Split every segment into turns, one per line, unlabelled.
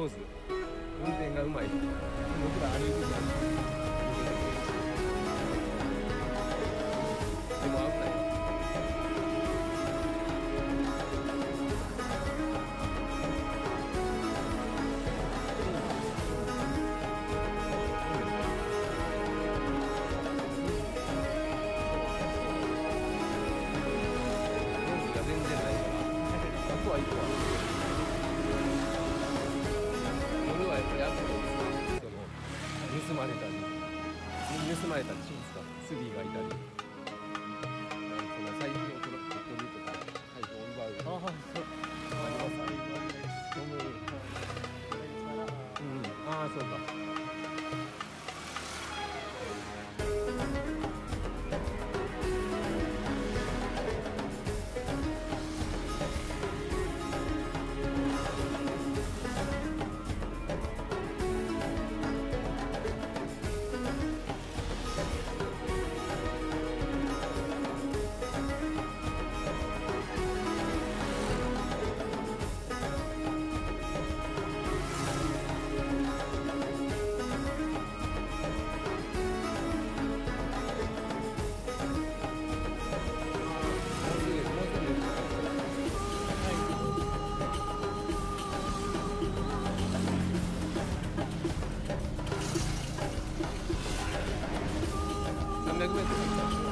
上手。運転がうまい。僕らああいうこと盗まれたり盗まれたチーズがスリーがいたり。लग रहा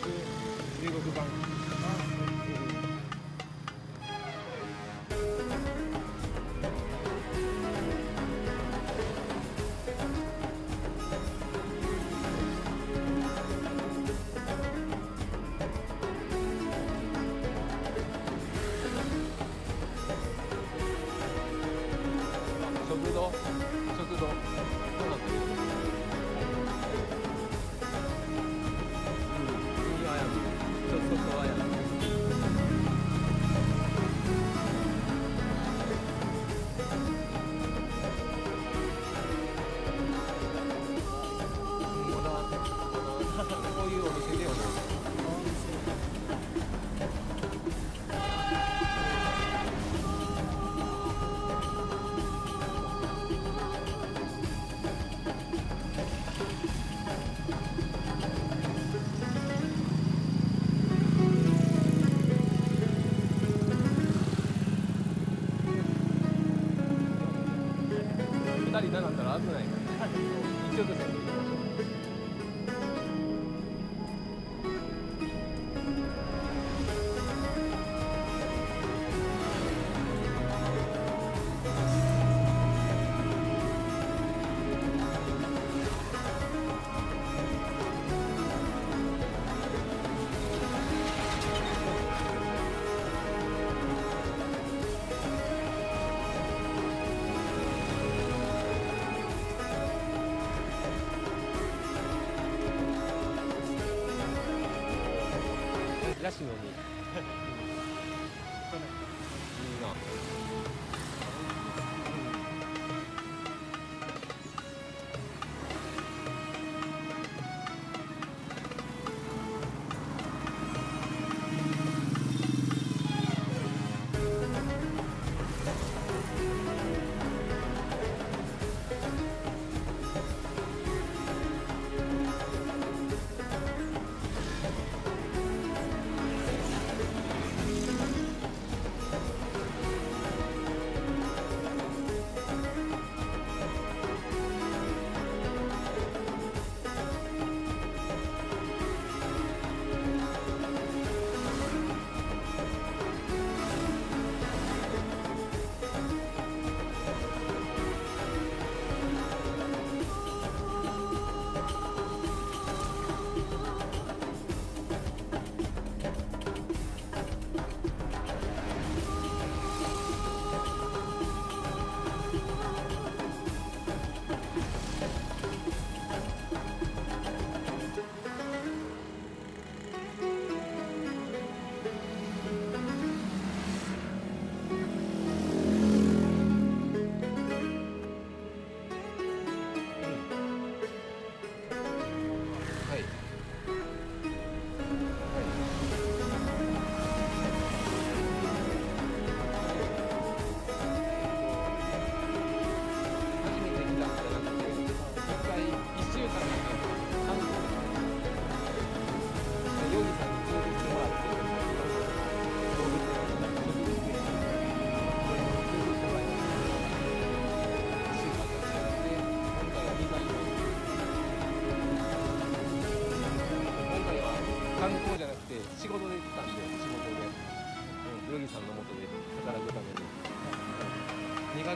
中国版。senhor.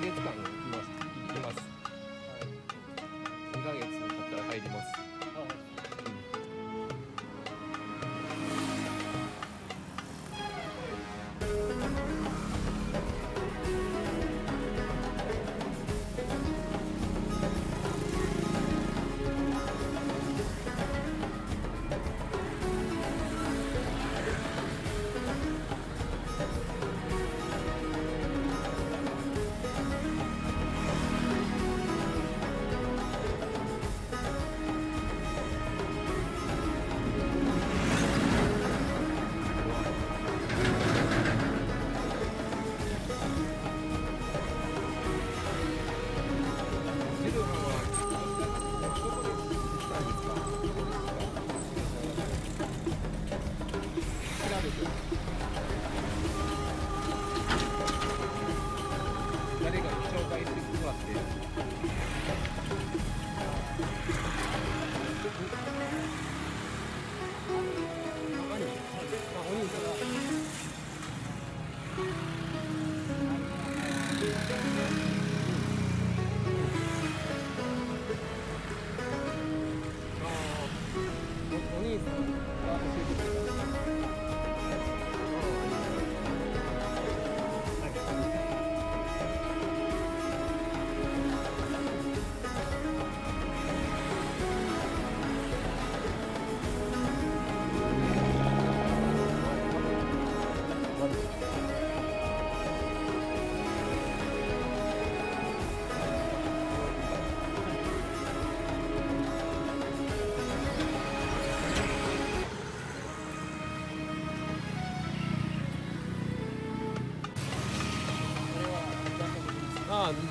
did come.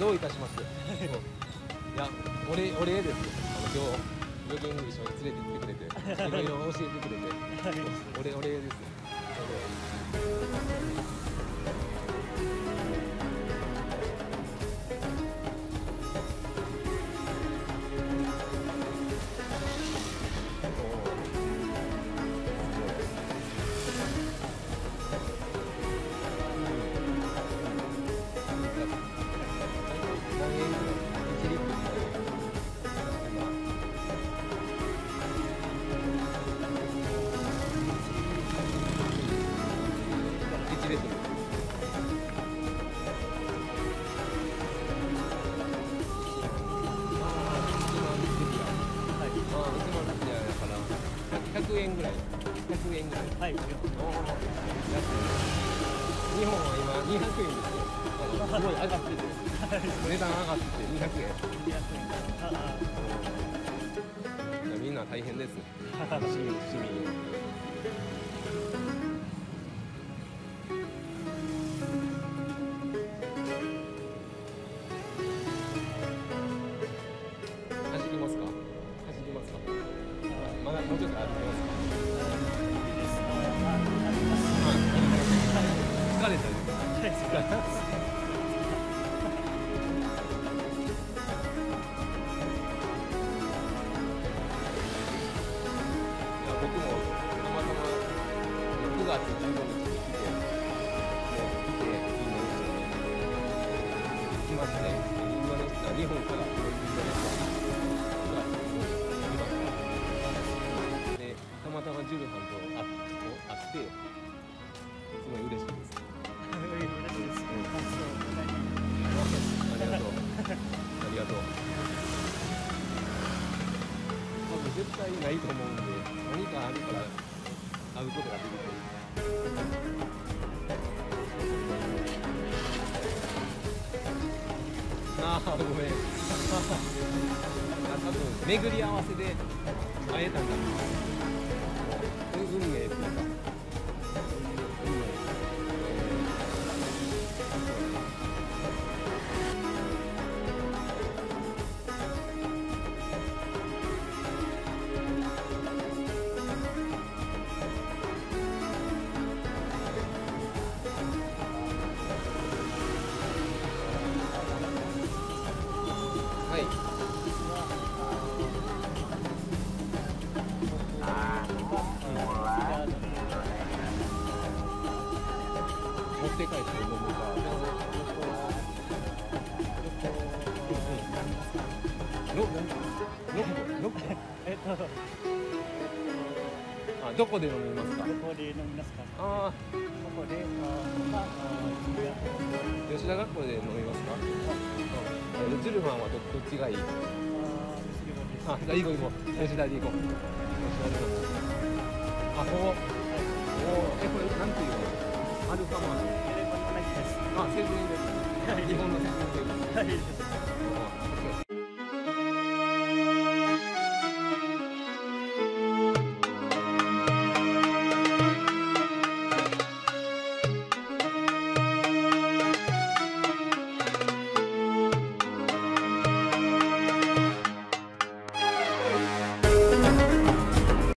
どういたします？いやお礼お礼ですよ。今日ヨギングリッに連れてってくれていろいろ教えてくれてお礼お礼です100円ぐらい。100円ぐらい。
はい。
安い。日本は今200円ですよ。すごい上がってて。値段上がってて200円。200円みんな大変です市民市民 I'll just add those. 巡り合わせで会えたんだでか？い子供が
えっと
あどこで飲みますか？
どこで飲みますか？
あど
こでああ
吉田学校で飲みますか？あジルマンはどっちがいい
あ
じゃあ行こう行こう吉田で行こう吉田で行こうあここおえこれなんていうの
です
日本の
はい